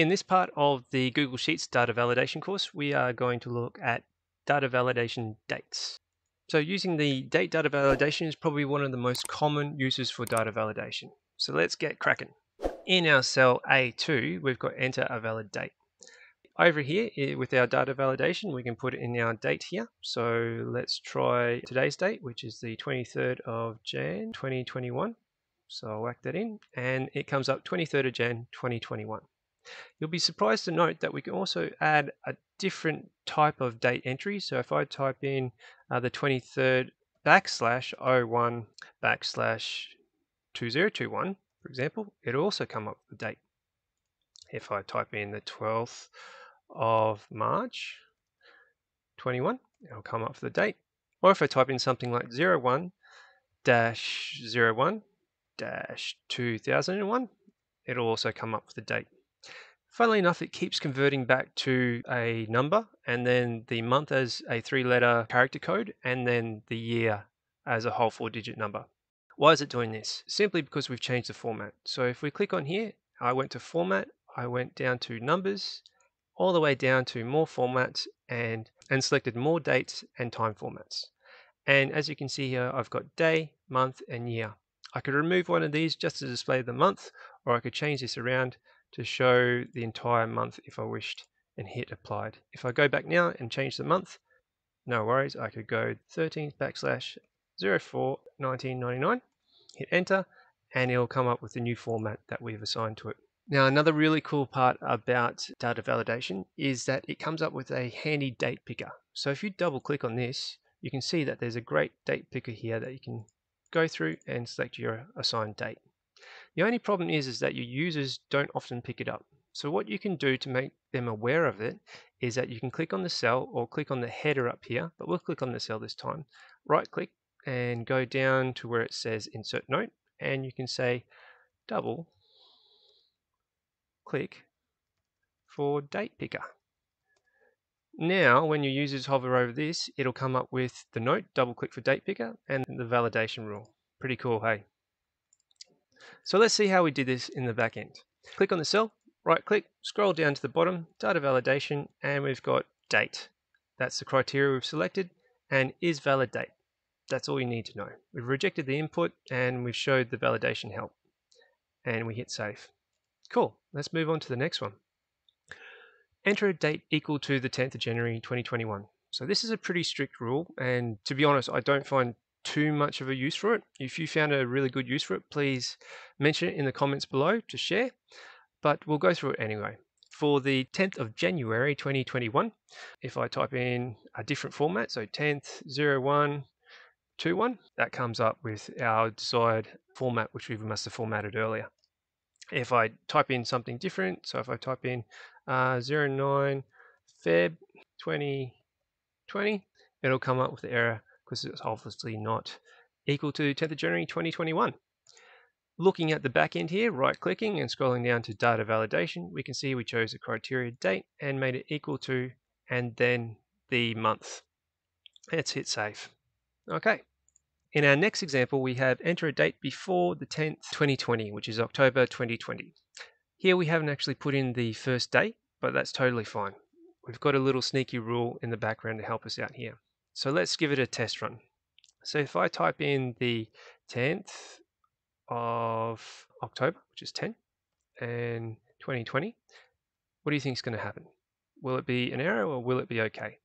In this part of the Google Sheets data validation course, we are going to look at data validation dates. So using the date data validation is probably one of the most common uses for data validation. So let's get cracking. In our cell A2, we've got enter a valid date. Over here with our data validation, we can put in our date here. So let's try today's date, which is the 23rd of Jan 2021. So I'll whack that in and it comes up 23rd of Jan 2021. You'll be surprised to note that we can also add a different type of date entry. So if I type in uh, the 23rd backslash 01 backslash 2021, for example, it'll also come up with the date. If I type in the 12th of March 21, it'll come up for the date. Or if I type in something like 01 dash 01 dash 2001, it'll also come up with the date. Funnily enough, it keeps converting back to a number and then the month as a three letter character code and then the year as a whole four digit number. Why is it doing this? Simply because we've changed the format. So if we click on here, I went to format, I went down to numbers, all the way down to more formats and, and selected more dates and time formats. And as you can see here, I've got day, month, and year. I could remove one of these just to display the month, or I could change this around to show the entire month if I wished and hit applied. If I go back now and change the month, no worries, I could go 13th backslash 04 1999, hit enter, and it'll come up with the new format that we've assigned to it. Now, another really cool part about data validation is that it comes up with a handy date picker. So if you double click on this, you can see that there's a great date picker here that you can go through and select your assigned date. The only problem is, is that your users don't often pick it up. So what you can do to make them aware of it is that you can click on the cell or click on the header up here, but we'll click on the cell this time. Right click and go down to where it says insert note and you can say double click for date picker. Now, when your users hover over this, it'll come up with the note, double click for date picker, and the validation rule. Pretty cool, hey? So let's see how we did this in the back end. Click on the cell, right click, scroll down to the bottom, data validation, and we've got date. That's the criteria we've selected, and is valid date. That's all you need to know. We've rejected the input and we've showed the validation help. And we hit save. Cool, let's move on to the next one. Enter a date equal to the 10th of January 2021. So this is a pretty strict rule and to be honest I don't find too much of a use for it. If you found a really good use for it, please mention it in the comments below to share, but we'll go through it anyway. For the 10th of January 2021, if I type in a different format, so 10th 01 21, that comes up with our desired format, which we must have formatted earlier. If I type in something different, so if I type in uh, 09 Feb 2020, it'll come up with the error because it's obviously not equal to 10th of January 2021. Looking at the back end here, right clicking and scrolling down to data validation, we can see we chose a criteria date and made it equal to and then the month. Let's hit save. Okay. In our next example, we have enter a date before the 10th, 2020, which is October 2020. Here we haven't actually put in the first date, but that's totally fine. We've got a little sneaky rule in the background to help us out here. So let's give it a test run. So if I type in the 10th of October, which is 10, and 2020, what do you think is going to happen? Will it be an error or will it be okay?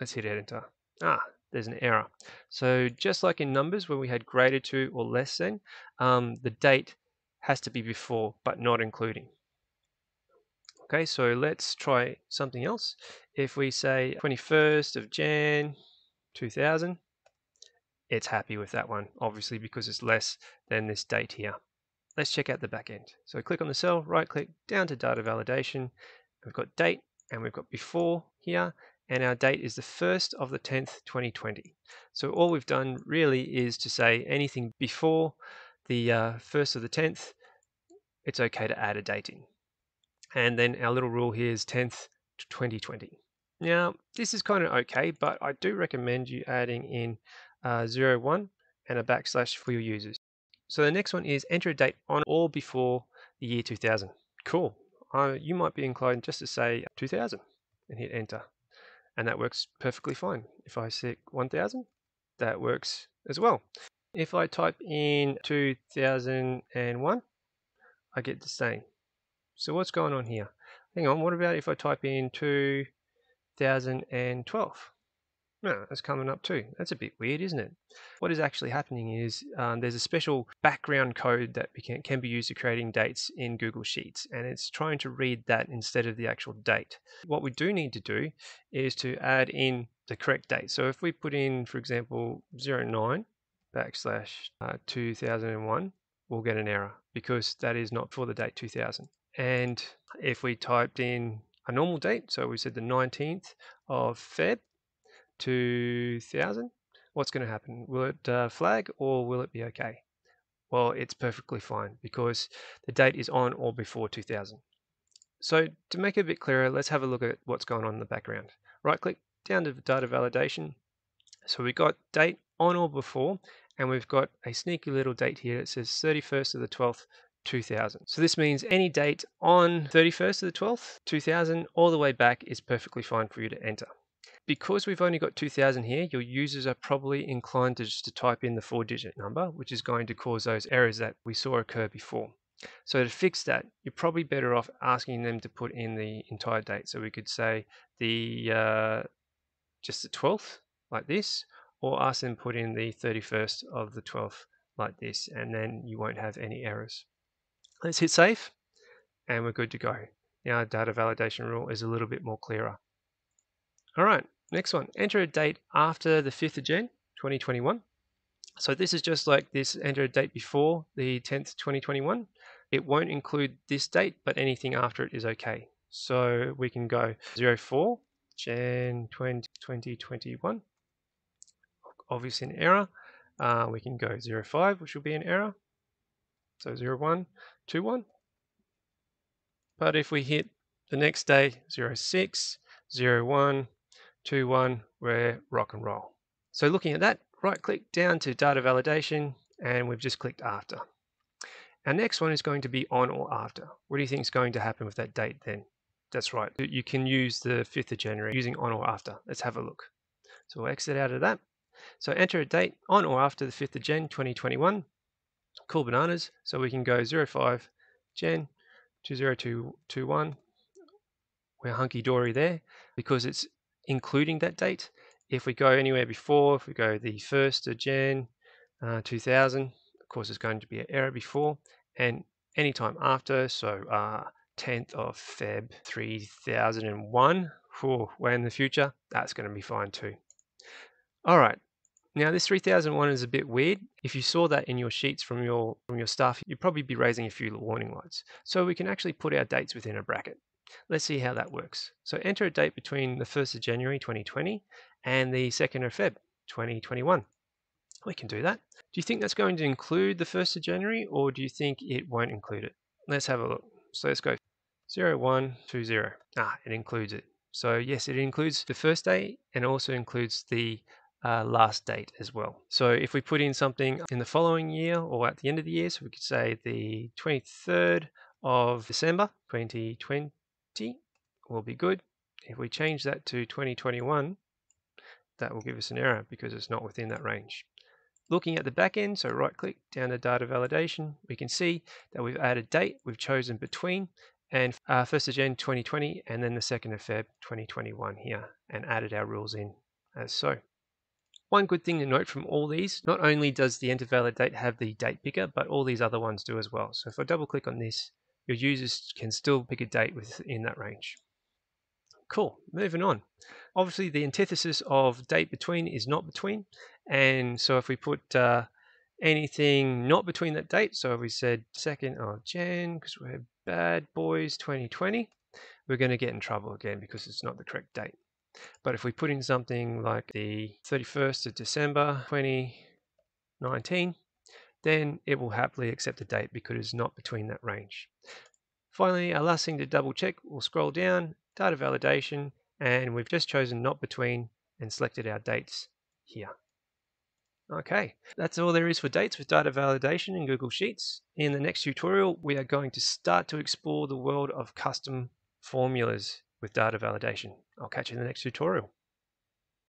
Let's hit enter. Ah, there's an error. So just like in numbers where we had greater to or less than, um, the date has to be before but not including. Okay, so let's try something else. If we say 21st of Jan 2000, it's happy with that one, obviously because it's less than this date here. Let's check out the back end. So click on the cell, right click, down to data validation. We've got date and we've got before here, and our date is the 1st of the 10th, 2020. So all we've done really is to say anything before the uh, 1st of the 10th, it's okay to add a date in. And then our little rule here is 10th, to 2020. Now, this is kind of okay, but I do recommend you adding in uh, 01 and a backslash for your users. So the next one is enter a date on or before the year 2000. Cool. uh, you might be inclined just to say 2000 and hit enter. And that works perfectly fine. If I say 1000, that works as well. If I type in 2001, I get the same. So what's going on here? Hang on, what about if I type in 2012? No, that's coming up too. That's a bit weird, isn't it? What is actually happening is um, there's a special background code that can, can be used to creating dates in Google Sheets, and it's trying to read that instead of the actual date. What we do need to do is to add in the correct date. So if we put in, for example, 09 backslash uh, 2001, we'll get an error because that is not for the date 2000. And if we typed in a normal date, so we said the 19th of Feb, 2000, what's going to happen? Will it uh, flag or will it be okay? Well, it's perfectly fine because the date is on or before 2000. So to make it a bit clearer, let's have a look at what's going on in the background. Right click down to data validation. So we got date on or before, and we've got a sneaky little date here that says 31st of the 12th, 2000. So this means any date on 31st of the 12th, 2000, all the way back is perfectly fine for you to enter. Because we've only got 2000 here, your users are probably inclined to just to type in the four digit number, which is going to cause those errors that we saw occur before. So to fix that, you're probably better off asking them to put in the entire date. So we could say the uh, just the 12th like this, or ask them put in the 31st of the 12th like this, and then you won't have any errors. Let's hit save, and we're good to go. Now our data validation rule is a little bit more clearer. All right, Next one, enter a date after the 5th of Jan 2021. So this is just like this, enter a date before the 10th 2021. It won't include this date, but anything after it is okay. So we can go 04 Jan 20, 2021, obviously an error. Uh, we can go 05, which will be an error. So 01, 21. But if we hit the next day, 06, 01, 2, 1, we're rock and roll. So looking at that, right click down to data validation and we've just clicked after. Our next one is going to be on or after. What do you think is going to happen with that date then? That's right, you can use the 5th of January using on or after. Let's have a look. So we'll exit out of that. So enter a date on or after the 5th of Jan 2021. Cool bananas. So we can go 05 Jan 20221. We're hunky dory there because it's including that date. If we go anywhere before, if we go the 1st of Jan uh, 2000, of course there's going to be an error before, and anytime after, so uh, 10th of Feb 3001, whew, way in the future, that's going to be fine too. All right, now this 3001 is a bit weird. If you saw that in your sheets from your from your stuff, you'd probably be raising a few warning lights. So we can actually put our dates within a bracket. Let's see how that works. So enter a date between the 1st of January 2020 and the 2nd of Feb 2021. We can do that. Do you think that's going to include the 1st of January or do you think it won't include it? Let's have a look. So let's go 0120. Ah, it includes it. So yes, it includes the first day and also includes the uh, last date as well. So if we put in something in the following year or at the end of the year, so we could say the 23rd of December 2020, will be good. If we change that to 2021, that will give us an error because it's not within that range. Looking at the back end, so right click down to data validation, we can see that we've added date, we've chosen between and uh, 1st of Jan 2020 and then the 2nd of Feb 2021 here and added our rules in as so. One good thing to note from all these, not only does the enter valid date have the date picker, but all these other ones do as well. So if I double click on this, your users can still pick a date within that range. Cool, moving on. Obviously the antithesis of date between is not between. And so if we put uh, anything not between that date, so if we said 2nd of Jan, because we're bad boys 2020, we're going to get in trouble again because it's not the correct date. But if we put in something like the 31st of December 2019, then it will happily accept the date because it's not between that range. Finally, our last thing to double check, we'll scroll down, data validation, and we've just chosen not between and selected our dates here. Okay, that's all there is for dates with data validation in Google Sheets. In the next tutorial, we are going to start to explore the world of custom formulas with data validation. I'll catch you in the next tutorial.